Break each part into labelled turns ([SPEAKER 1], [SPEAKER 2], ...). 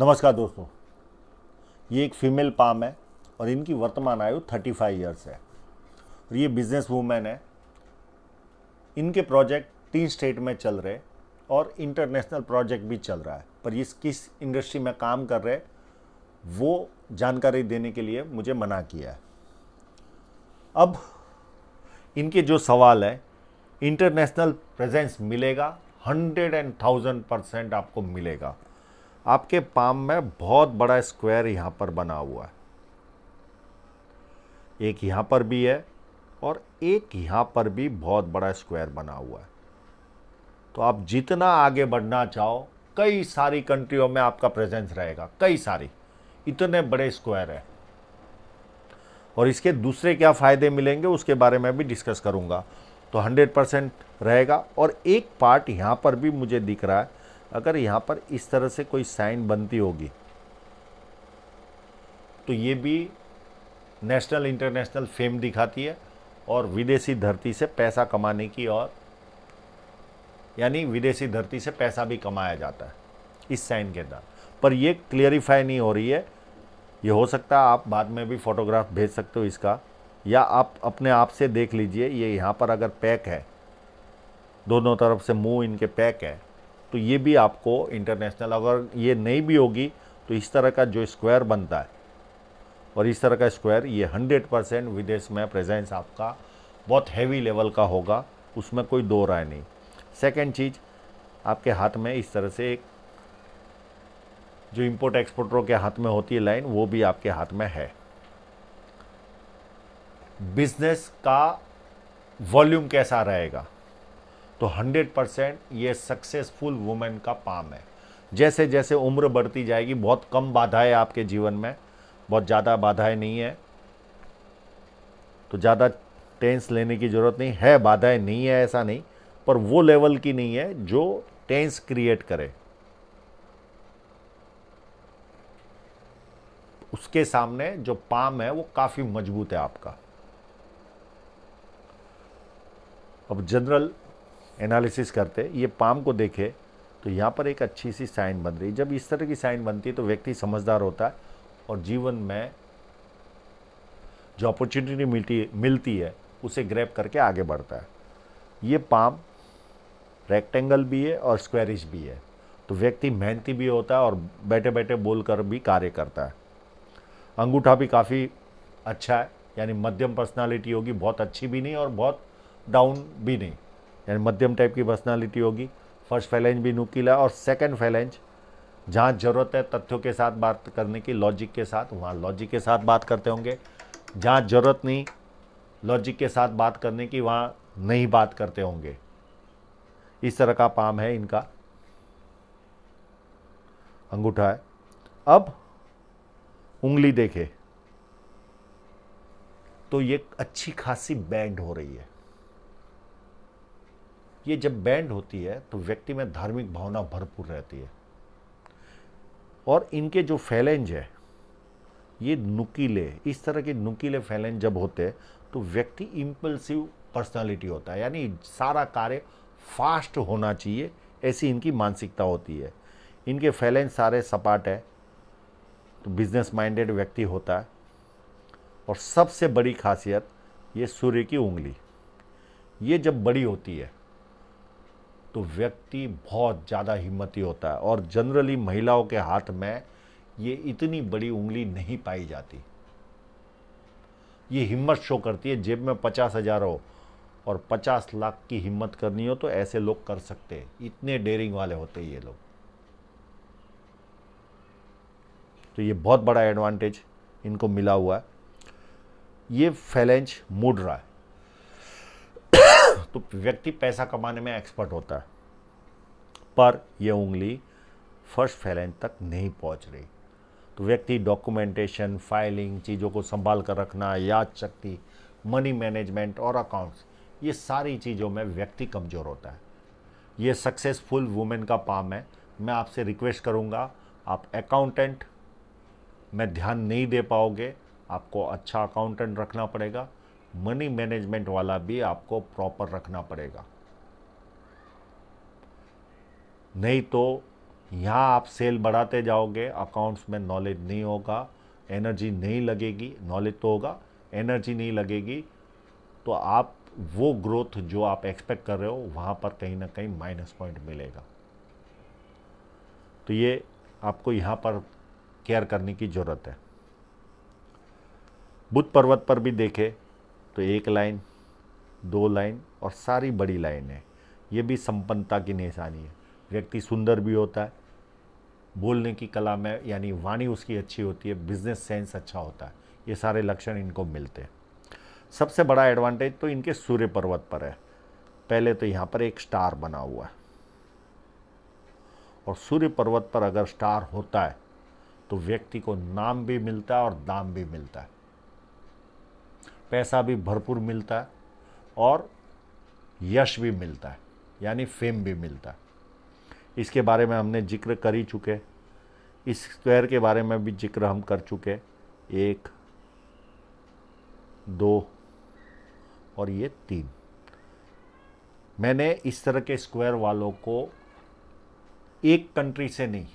[SPEAKER 1] नमस्कार दोस्तों, ये एक फीमेल पाम है और इनकी वर्तमान आयु 35 फाइव ईयर्स है। और ये बिज़नेस वूमेन है। इनके प्रोजेक्ट तीन स्टेट में चल रहे और इंटरनेशनल प्रोजेक्ट भी चल रहा है। पर इस किस इंडस्ट्री में काम कर रहे, वो जानकारी देने के लिए मुझे मना किया है। अब इनके जो सवाल है इंटरनेशनल प्रेजेंस मिलेगा हंड्रेड एंड थाउज़ेंड परसेंट आपको मिलेगा। आपके पाम में बहुत बड़ा स्क्वायर यहाँ पर बना हुआ है। एक यहाँ पर भी है और एक यहाँ पर भी बहुत बड़ा स्क्वायर बना हुआ है। तो आप जितना आगे बढ़ना चाहो, कई सारी कंट्रियों में आपका प्रेजेंस रहेगा, कई सारी। इतने बड़े स्क्वायर है। और इसके दूसरे क्या फ़ायदे मिलेंगे, उसके बारे में भी डिस्कस करूँगा। तो 100 परसेंट रहेगा और एक पार्ट यहाँ पर भी मुझे दिख रहा है अगर यहाँ पर इस तरह से कोई साइन बनती होगी तो ये भी नेशनल, इंटरनेशनल फेम दिखाती है और विदेशी धरती से पैसा कमाने की और यानी विदेशी धरती से पैसा भी कमाया जाता है इस साइन के अंदर पर ये क्लियरिफाई नहीं हो रही है। ये हो सकता है आप बाद में भी फोटोग्राफ भेज सकते हो इसका, या आप अपने आप से देख लीजिए, ये यहाँ पर अगर पैक है, दोनों तरफ़ से मुँह इनके पैक है तो ये भी आपको इंटरनेशनल अगर ये नहीं भी होगी तो इस तरह का जो स्क्वायर बनता है, और इस तरह का स्क्वायर ये हंड्रेड परसेंट विदेश में प्रेजेंस आपका बहुत हैवी लेवल का होगा, उसमें कोई दो राय नहीं। सेकेंड चीज़, आपके हाथ में इस तरह से एक जो इम्पोर्ट एक्सपोर्टरों के हाथ में होती है लाइन वो भी आपके हाथ में है। बिज़नेस का वॉल्यूम कैसा रहेगा? तो 100 परसेंट ये सक्सेसफुल वुमेन का पाम है। जैसे जैसे उम्र बढ़ती जाएगी, बहुत कम बाधाएँ आपके जीवन में, बहुत ज़्यादा बाधाएँ नहीं है। तो ज़्यादा टेंस लेने की ज़रूरत नहीं, है बाधाएँ नहीं है, ऐसा नहीं, पर वो लेवल की नहीं है जो टेंस क्रिएट करे। उसके सामने जो पाम है वो काफ़ी मज़बूत है आपका। अब जनरल एनालिसिस करते, ये पाम को देखे तो यहाँ पर एक अच्छी सी साइन बन रही। जब इस तरह की साइन बनती है तो व्यक्ति समझदार होता है और जीवन में जो अपॉर्चुनिटी मिलती मिलती है, उसे ग्रैप करके आगे बढ़ता है। ये पाम रेक्टेंगल भी है और स्क्वायरिश भी है। तो व्यक्ति मेहनती भी होता है और बैठे बैठे बोल कर भी कार्य करता है। अंगूठा भी काफ़ी अच्छा है, यानी मध्यम पर्सनालिटी होगी, बहुत अच्छी भी नहीं और बहुत डाउन भी नहीं। यानी मध्यम टाइप की पर्सनालिटी होगी। फ़र्स्ट फैलेंज भी नुकीला और सेकंड फैलेंज जहाँ ज़रूरत है तथ्यों के साथ बात करने की लॉजिक के साथ, वहाँ लॉजिक के साथ बात करते होंगे। जहाँ ज़रूरत नहीं लॉजिक के साथ बात करने की, वहाँ नहीं बात करते होंगे। इस तरह का पाम है इनका। अंगूठा है। अब उंगली देखे। तो ये अच्छी खासी बैंड हो रही है। ये जब बैंड होती है तो व्यक्ति में धार्मिक भावना भरपूर रहती है। और इनके जो फैलेंज है, ये नुकीले, इस तरह के नुकीले फैलेंज जब होते हैं तो व्यक्ति इम्पल्सिव पर्सनालिटी होता है। यानी सारा कार्य फास्ट होना चाहिए, ऐसी इनकी मानसिकता होती है। इनके फैलेंज सारे सपाट है तो बिज़नेस माइंडेड व्यक्ति होता है। और सबसे बड़ी खासियत, ये सूर्य की उंगली। ये जब बड़ी होती है तो व्यक्ति बहुत ज़्यादा हिम्मती होता है और जनरली महिलाओं के हाथ में ये इतनी बड़ी उंगली नहीं पाई जाती। ये हिम्मत शो करती है, जेब में पचास हज़ार हो और पचास लाख की हिम्मत करनी हो तो ऐसे लोग कर सकते हैं। इतने डेयरिंग वाले होते हैं ये लोग। तो ये बहुत बड़ा एडवांटेज इनको मिला हुआ है। ये फैलेंज मुड़ रहा है। तो व्यक्ति पैसा कमाने में एक्सपर्ट होता है। पर यह उंगली फ़र्स्ट फैलेंज तक नहीं पहुँच रही। तो व्यक्ति डॉक्यूमेंटेशन फाइलिंग चीज़ों को संभाल कर रखना, याद शक्ति मनी मैनेजमेंट और अकाउंट्स ये सारी चीज़ों में व्यक्ति कमज़ोर होता है। ये सक्सेसफुल वुमेन का पाम है। मैं आपसे रिक्वेस्ट करूँगा, आप अकाउंटेंट में ध्यान नहीं दे पाओगे, आपको अच्छा अकाउंटेंट रखना पड़ेगा। मनी मैनेजमेंट वाला भी आपको प्रॉपर रखना पड़ेगा। नहीं तो यहाँ आप सेल बढ़ाते जाओगे अकाउंट्स में नॉलेज नहीं होगा एनर्जी नहीं लगेगी नॉलेज तो होगा एनर्जी नहीं लगेगी। तो आप वो ग्रोथ जो आप एक्सपेक्ट कर रहे हो, वहाँ पर कहीं ना कहीं माइनस पॉइंट मिलेगा। तो ये आपको यहाँ पर केयर करने की ज़रूरत है। बुध पर्वत पर भी देखे तो एक लाइन, दो लाइन और सारी बड़ी लाइन है। ये भी संपन्नता की निशानी है। व्यक्ति सुंदर भी होता है। बोलने की कला में यानी वाणी उसकी अच्छी होती है बिज़नेस सेंस अच्छा होता है। ये सारे लक्षण इनको मिलते हैं। सबसे बड़ा एडवांटेज तो इनके सूर्य पर्वत पर है। पहले तो यहाँ पर एक स्टार बना हुआ है। और सूर्य पर्वत पर अगर स्टार होता है तो व्यक्ति को नाम भी मिलता है और दाम भी मिलता है। पैसा भी भरपूर मिलता है और यश भी मिलता है, यानी फेम भी मिलता है। इसके बारे में हमने ज़िक्र कर ही चुके इस स्क्वायर के बारे में भी ज़िक्र हम कर चुके एक, दो और ये तीन। मैंने इस तरह के स्क्वायर वालों को एक कंट्री से नहीं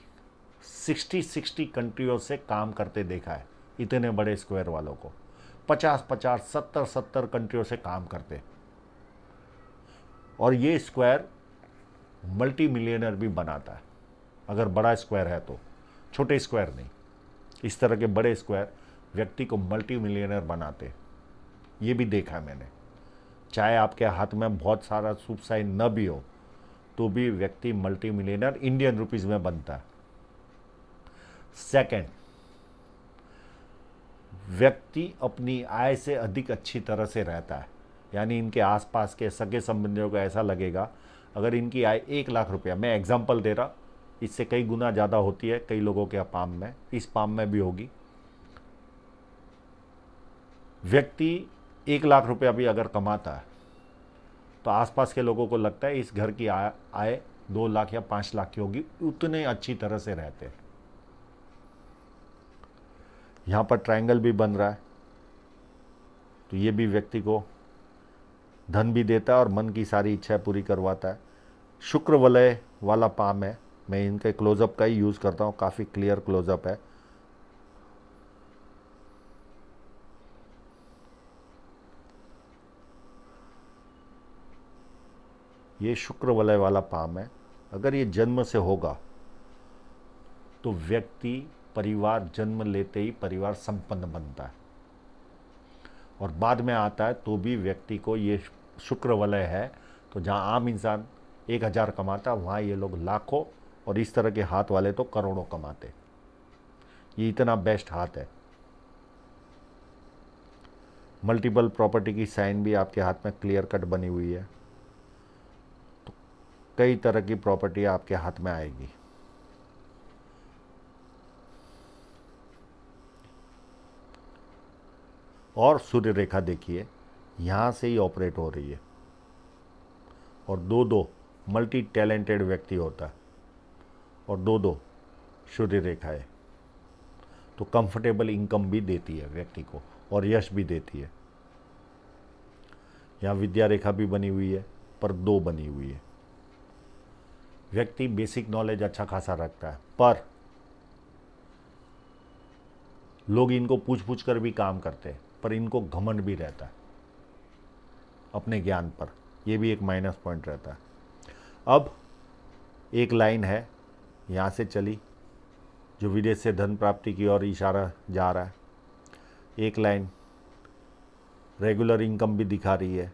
[SPEAKER 1] सिक्सटी सिक्सटी कंट्रियों से काम करते देखा है, इतने बड़े स्क्वायर वालों को। पचास पचास सत्तर सत्तर कंट्रियों से काम करते और ये स्क्वायर मल्टी मिलियनर भी बनाता है। अगर बड़ा स्क्वायर है तो छोटे स्क्वायर नहीं। इस तरह के बड़े स्क्वायर व्यक्ति को मल्टी मिलियनर बनाते ये भी देखा है मैंने। चाहे आपके हाथ में बहुत सारा शुभ साइन न भी हो तो भी व्यक्ति मल्टी मिलियनर इंडियन रुपीज़ में बनता है। सेकंड व्यक्ति अपनी आय से अधिक अच्छी तरह से रहता है। यानी इनके आसपास के सगे संबंधियों को ऐसा लगेगा, अगर इनकी आय एक लाख रुपया, मैं एग्ज़ाम्पल दे रहा, इससे कई गुना ज़्यादा होती है कई लोगों के पाम में, इस पाम में भी होगी। व्यक्ति एक लाख रुपया भी अगर कमाता है तो आसपास के लोगों को लगता है इस घर की आय आय दो लाख या पाँच लाख की होगी, उतने अच्छी तरह से रहते हैं। यहाँ पर ट्रायंगल भी बन रहा है। तो ये भी व्यक्ति को धन भी देता है और मन की सारी इच्छाएँ पूरी करवाता है। शुक्र वलय वाला पाम है। मैं इनके क्लोजअप का ही यूज़ करता हूँ। काफ़ी क्लियर क्लोजअप है। ये शुक्र वलय वाला पाम है। अगर ये जन्म से होगा तो व्यक्ति परिवार जन्म लेते ही परिवार संपन्न बनता है। और बाद में आता है तो भी व्यक्ति को ये शुक्र वलय है तो जहाँ आम इंसान एक हज़ार कमाता वहाँ ये लोग लाखों और इस तरह के हाथ वाले तो करोड़ों कमाते ये इतना बेस्ट हाथ है। मल्टीपल प्रॉपर्टी की साइन भी आपके हाथ में क्लियर कट बनी हुई है तो कई तरह की प्रॉपर्टी आपके हाथ में आएगी। और सूर्य रेखा देखिए, यहाँ से ही ऑपरेट हो रही है। और दो दो मल्टी टैलेंटेड व्यक्ति होता है। और दो दो सूर्य रेखा है। तो कंफर्टेबल इनकम भी देती है व्यक्ति को और यश भी देती है। यहाँ विद्या रेखा भी बनी हुई है, पर दो बनी हुई है। व्यक्ति बेसिक नॉलेज अच्छा खासा रखता है, पर लोग इनको पूछ पूछ कर भी काम करते हैं। पर इनको घमंड भी रहता है। अपने ज्ञान पर यह भी एक माइनस पॉइंट रहता है। अब एक लाइन है, यहाँ से चली, जो विदेश से धन प्राप्ति की ओर इशारा जा रहा है। एक लाइन रेगुलर इनकम भी दिखा रही है,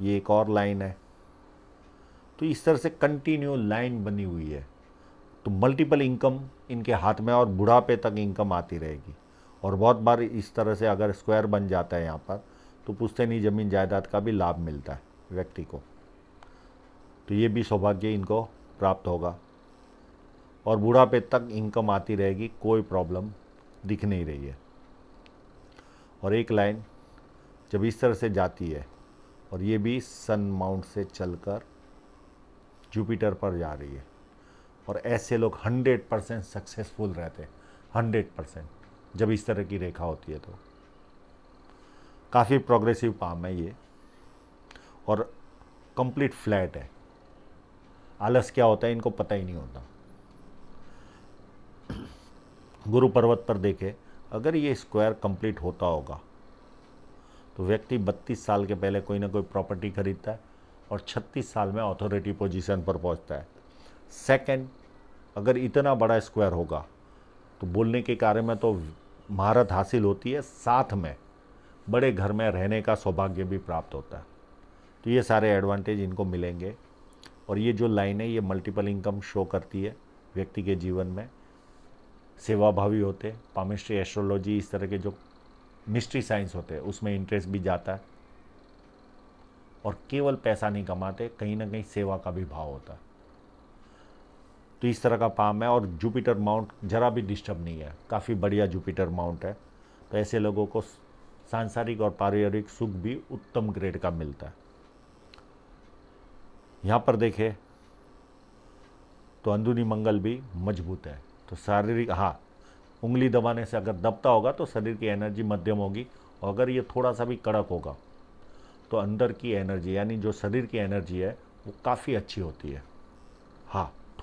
[SPEAKER 1] ये एक और लाइन है। तो इस तरह से कंटिन्यू लाइन बनी हुई है। तो मल्टीपल इनकम इनके हाथ में और बुढ़ापे तक इनकम आती रहेगी। और बहुत बार इस तरह से अगर स्क्वायर बन जाता है यहाँ पर तो पुश्तैनी ज़मीन जायदाद का भी लाभ मिलता है व्यक्ति को। तो ये भी सौभाग्य इनको प्राप्त होगा। और बुढ़ापे तक इनकम आती रहेगी, कोई प्रॉब्लम दिख नहीं रही है। और एक लाइन जब इस तरह से जाती है, और ये भी सन माउंट से चलकर जुपिटर पर जा रही है, और ऐसे लोग हंड्रेड परसेंट सक्सेसफुल रहते हैं हंड्रेड परसेंट जब इस तरह की रेखा होती है तो। काफ़ी प्रोग्रेसिव पाम है ये। और कंप्लीट फ्लैट है। आलस क्या होता है, इनको पता ही नहीं होता। गुरु पर्वत पर देखे, अगर ये स्क्वायर कंप्लीट होता होगा तो व्यक्ति 32 साल के पहले कोई ना कोई प्रॉपर्टी खरीदता है और 36 साल में अथॉरिटी पोजीशन पर पहुँचता है। सेकंड अगर इतना बड़ा स्क्वायर होगा तो बोलने के कार्य में तो महारत हासिल होती है साथ में। बड़े घर में रहने का सौभाग्य भी प्राप्त होता है। तो ये सारे एडवांटेज इनको मिलेंगे। और ये जो लाइन है, ये मल्टीपल इनकम शो करती है व्यक्ति के जीवन में। सेवाभावी होते पामिस्ट्री एस्ट्रोलॉजी इस तरह के जो मिस्ट्री साइंस होते हैं, उसमें इंटरेस्ट भी जाता है। और केवल पैसा नहीं कमाते, कहीं ना कहीं सेवा का भी भाव होता है। तो इस तरह का पाम है और जुपिटर माउंट ज़रा भी डिस्टर्ब नहीं है। काफ़ी बढ़िया जुपिटर माउंट है। तो ऐसे लोगों को सांसारिक और पारिवारिक सुख भी उत्तम ग्रेड का मिलता है। यहाँ पर देखें तो अंदरूनी मंगल भी मज़बूत है। तो शारीरिक हाँ उंगली दबाने से अगर दबता होगा तो शरीर की एनर्जी मध्यम होगी और अगर ये थोड़ा सा भी कड़क होगा तो अंदर की एनर्जी, यानी जो शरीर की एनर्जी है, वो काफ़ी अच्छी होती हाँ।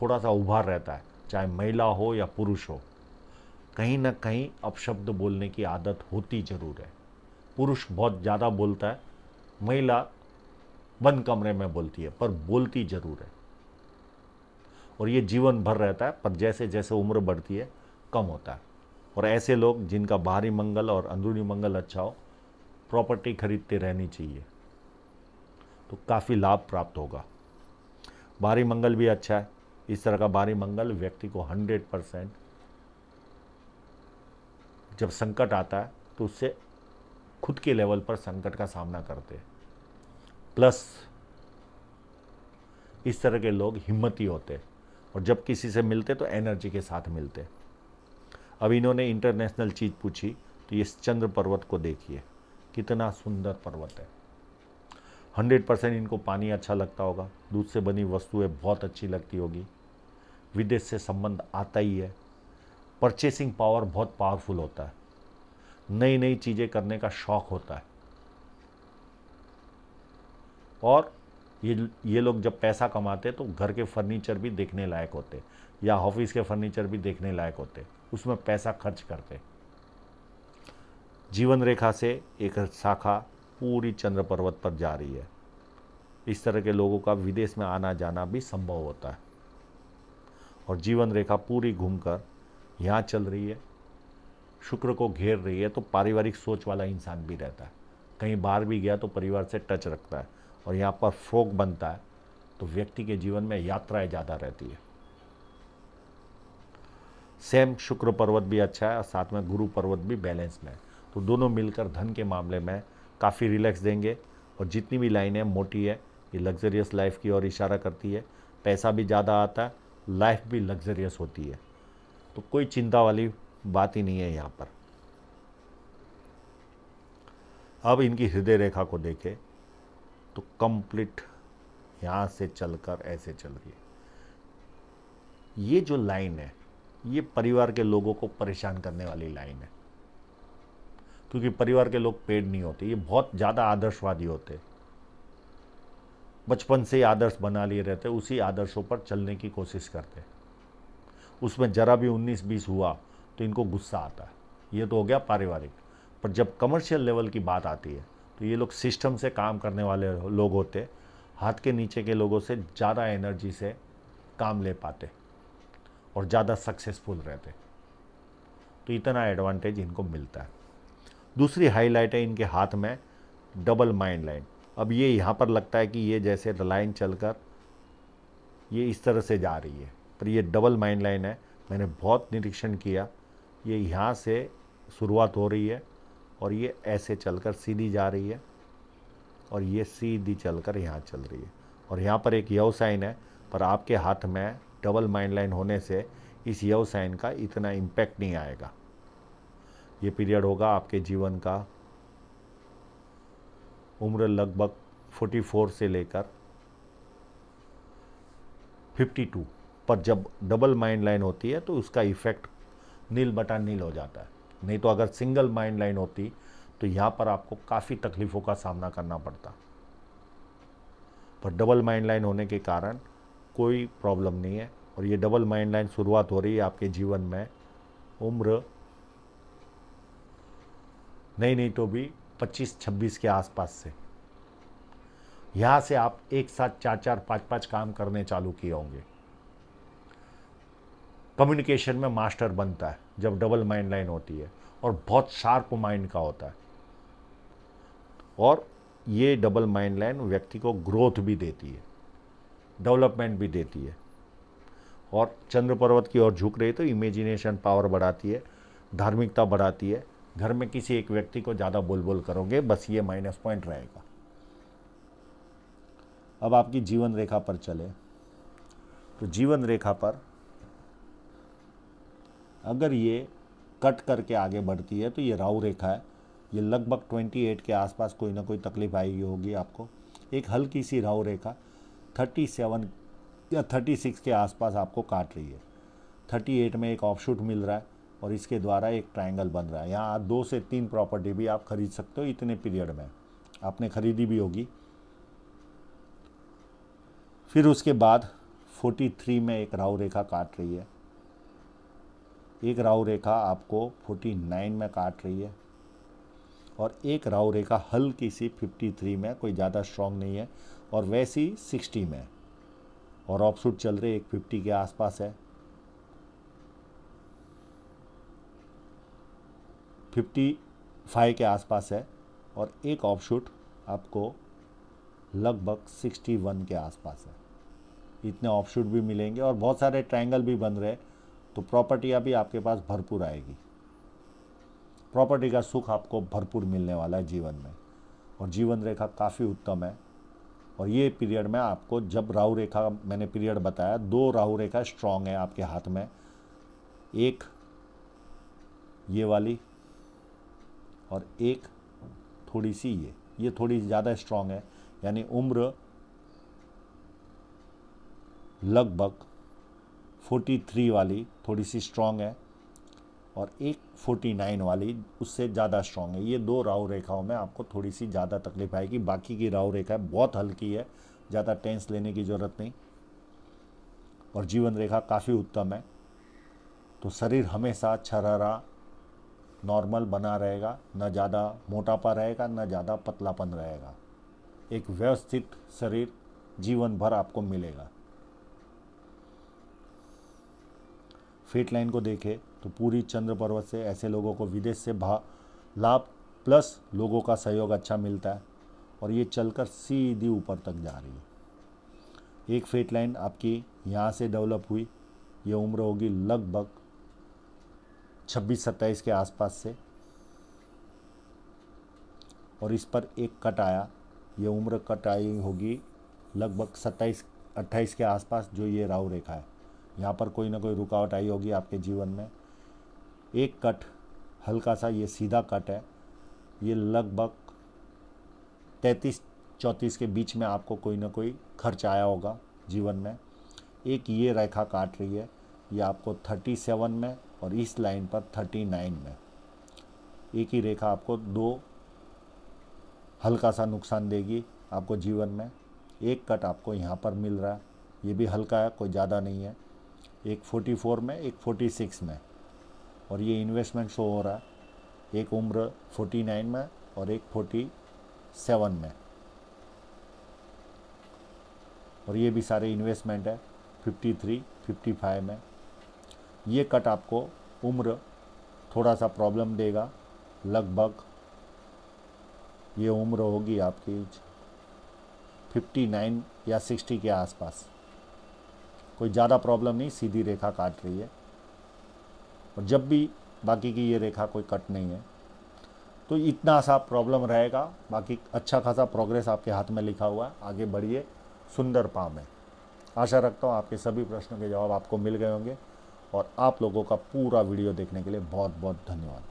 [SPEAKER 1] थोड़ा सा उभार रहता है, चाहे महिला हो या पुरुष हो। कहीं ना कहीं अपशब्द बोलने की आदत होती ज़रूर है। पुरुष बहुत ज़्यादा बोलता है, महिला बंद कमरे में बोलती है, पर बोलती ज़रूर है। और ये जीवन भर रहता है, पर जैसे जैसे उम्र बढ़ती है, कम होता है। और ऐसे लोग जिनका बाहरी मंगल और अंदरूनी मंगल अच्छा हो, प्रॉपर्टी खरीदते रहनी चाहिए। तो काफ़ी लाभ प्राप्त होगा। बाहरी मंगल भी अच्छा है इस तरह का बाहरी मंगल व्यक्ति को हंड्रेड परसेंट जब संकट आता है तो उससे खुद के लेवल पर संकट का सामना करते हैं। प्लस, इस तरह के लोग हिम्मती होते और जब किसी से मिलते तो एनर्जी के साथ मिलते अब इन्होंने इंटरनेशनल चीज़ पूछी तो ये चंद्र पर्वत को देखिए, कितना सुंदर पर्वत है। हंड्रेड परसेंट इनको पानी अच्छा लगता होगा। दूध से बनी वस्तुएँ बहुत अच्छी लगती होगी। विदेश से संबंध आता ही है। परचेसिंग पावर बहुत पावरफुल होता है। नई नई चीज़ें करने का शौक होता है। और ये ये लोग जब पैसा कमाते तो घर के फर्नीचर भी देखने लायक होते या ऑफ़िस के फर्नीचर भी देखने लायक होते उसमें पैसा खर्च करते जीवन रेखा से एक शाखा पूरी चंद्र पर्वत पर जा रही है। इस तरह के लोगों का विदेश में आना जाना भी संभव होता है। और जीवन रेखा पूरी घूमकर यहाँ चल रही है। शुक्र को घेर रही है तो पारिवारिक सोच वाला इंसान भी रहता है। कहीं बाहर भी गया तो परिवार से टच रखता है और यहाँ पर फ्रोक बनता है तो व्यक्ति के जीवन में यात्राएँ ज़्यादा रहती है। सेम शुक्र पर्वत भी अच्छा है और साथ में गुरु पर्वत भी बैलेंस में है। तो दोनों मिलकर धन के मामले में काफ़ी रिलैक्स देंगे। और जितनी भी लाइनें मोटी है, ये लग्जरियस लाइफ की ओर इशारा करती है। पैसा भी ज़्यादा आता है लाइफ भी लग्जरियस होती है। तो कोई चिंता वाली बात ही नहीं है यहाँ पर। अब इनकी हृदय रेखा को देखें तो कंप्लीट यहाँ से चलकर ऐसे चल रही है। ये जो लाइन है, ये परिवार के लोगों को परेशान करने वाली लाइन है। क्योंकि परिवार के लोग पेड़ नहीं होते, ये बहुत ज़्यादा आदर्शवादी होते। बचपन से ही आदर्श बना लिए रहते, उसी आदर्शों पर चलने की कोशिश करते। उसमें जरा भी उन्नीस बीस हुआ तो इनको गुस्सा आता है। ये तो हो गया पारिवारिक। पर जब कमर्शियल लेवल की बात आती है तो ये लोग सिस्टम से काम करने वाले लोग होते, हाथ के नीचे के लोगों से ज़्यादा एनर्जी से काम ले पाते और ज़्यादा सक्सेसफुल रहते। तो इतना एडवांटेज इनको मिलता है। दूसरी हाईलाइट है इनके हाथ में डबल माइंड लाइन अब ये यहाँ पर लगता है कि ये जैसे लाइन चलकर ये इस तरह से जा रही है। पर ये डबल माइंड लाइन है। मैंने बहुत निरीक्षण किया। ये यहाँ से शुरुआत हो रही है और ये ऐसे चलकर सीधी जा रही है और ये सीधी चलकर यहाँ चल रही है। और यहाँ पर एक यव साइन है, पर आपके हाथ में डबल माइंड लाइन होने से इस यव साइन का इतना इम्पैक्ट नहीं आएगा। ये पीरियड होगा आपके जीवन का उम्र लगभग 44 से लेकर 52 पर जब डबल माइंड लाइन होती है तो उसका इफ़ेक्ट नील बटा नील हो जाता है। नहीं तो अगर सिंगल माइंड लाइन होती तो यहाँ पर आपको काफ़ी तकलीफ़ों का सामना करना पड़ता। पर डबल माइंड लाइन होने के कारण कोई प्रॉब्लम नहीं है और ये डबल माइंड लाइन शुरुआत हो रही है आपके जीवन में उम्र नहीं नहीं तो भी 25-26 के आसपास से। यहाँ से आप एक साथ चार चार पाँच पाँच काम करने चालू किए होंगे। कम्युनिकेशन में मास्टर बनता है, जब डबल माइंड लाइन होती है और बहुत शार्प माइंड का होता है। और ये डबल माइंड लाइन व्यक्ति को ग्रोथ भी देती है डेवलपमेंट भी देती है। और चंद्र पर्वत की ओर झुक रही तो इमेजिनेशन पावर बढ़ाती है, धार्मिकता बढ़ाती है घर में किसी एक व्यक्ति को ज़्यादा बोल बोल करोगे, बस ये माइनस पॉइंट रहेगा। अब आपकी जीवन रेखा पर चले। तो जीवन रेखा पर अगर ये कट करके आगे बढ़ती है तो ये राहु रेखा है। ये लगभग 28 के आसपास कोई ना कोई तकलीफ़ आएगी, होगी आपको। एक हल्की सी राहु रेखा 37 या 36 के आसपास आपको काट रही है। 38 में एक ऑफशूट मिल रहा है। और इसके द्वारा एक ट्रायंगल बन रहा है। यहाँ आप दो से तीन प्रॉपर्टी भी आप खरीद सकते हो इतने पीरियड में। आपने खरीदी भी होगी। फिर उसके बाद 43 में एक राहु रेखा काट रही है। एक राहु रेखा आपको 49 में काट रही है। और एक राहु रेखा हल्की सी 53 में, कोई ज़्यादा स्ट्रॉन्ग नहीं है। और वैसी 60 में। और ऑफशूट चल रहे, एक 50 के आसपास है। 55 के आसपास है और एक ऑफशूट आपको लगभग 61 के आसपास है। इतने ऑफशूट भी मिलेंगे और बहुत सारे ट्रायंगल भी बन रहे तो प्रॉपर्टियाँ भी आपके पास भरपूर आएगी। प्रॉपर्टी का सुख आपको भरपूर मिलने वाला है जीवन में और जीवन रेखा काफ़ी उत्तम है। और ये पीरियड में आपको जब राहु रेखा, मैंने पीरियड बताया, दो राहु रेखा स्ट्रांग है आपके हाथ में। एक ये वाली और एक थोड़ी सी ये ये थोड़ी ज़्यादा स्ट्रांग है, यानी उम्र लगभग 43 वाली थोड़ी सी स्ट्रांग है और एक 49 वाली उससे ज़्यादा स्ट्रांग है। ये दो राहु रेखाओं में आपको थोड़ी सी ज़्यादा तकलीफ़ आएगी। बाकी की राहु रेखा बहुत हल्की है, ज़्यादा टेंस लेने की ज़रूरत नहीं। और जीवन रेखा काफ़ी उत्तम है। तो शरीर हमेशा छरहरा नॉर्मल बना रहेगा, न ज़्यादा मोटापा रहेगा, न ज़्यादा पतलापन रहेगा। एक व्यवस्थित शरीर जीवन भर आपको मिलेगा। फेट लाइन को देखें तो पूरी चंद्र पर्वत से ऐसे लोगों को विदेश से भा, लाभ प्लस लोगों का सहयोग अच्छा मिलता है और ये चलकर सीधी ऊपर तक जा रही है। एक फेट लाइन आपकी यहाँ से डेवलप हुई, ये उम्र होगी लगभग 26-27 के आसपास से। और इस पर एक कट आया। ये उम्र कट आई होगी लगभग 27-28 के आसपास जो ये राहु रेखा है। यहाँ पर कोई ना कोई रुकावट आई होगी आपके जीवन में। एक कट, हल्का सा ये सीधा कट है। ये लगभग तैंतीस, चौंतीस के बीच में आपको कोई ना कोई खर्च आया होगा जीवन में। एक ये रेखा काट रही है। ये आपको थर्टी सेवन में और इस लाइन पर थर्टी नाइन में। एक ही रेखा आपको दो हल्का सा नुकसान देगी आपको जीवन में। एक कट आपको यहाँ पर मिल रहा है। ये भी हल्का है कोई ज़्यादा नहीं है। एक 44 में एक 46 में। और ये इन्वेस्टमेंट शो हो रहा है। एक उम्र 49 में और एक 47 में। और ये भी सारे इन्वेस्टमेंट है 53, 55 में। ये कट आपको उम्र थोड़ा सा प्रॉब्लम देगा। लगभग ये उम्र होगी आपकी 59 या 60 के आसपास। कोई ज़्यादा प्रॉब्लम नहीं, सीधी रेखा काट रही है। और जब भी बाकी की ये रेखा कोई कट नहीं है तो इतना सा प्रॉब्लम रहेगा। बाकी अच्छा खासा प्रोग्रेस आपके हाथ में लिखा हुआ है। आगे बढ़िए, सुंदर पाम है। आशा रखता हूँ आपके सभी प्रश्नों के जवाब आपको मिल गए होंगे। और आप लोगों का पूरा वीडियो देखने के लिए बहुत बहुत धन्यवाद।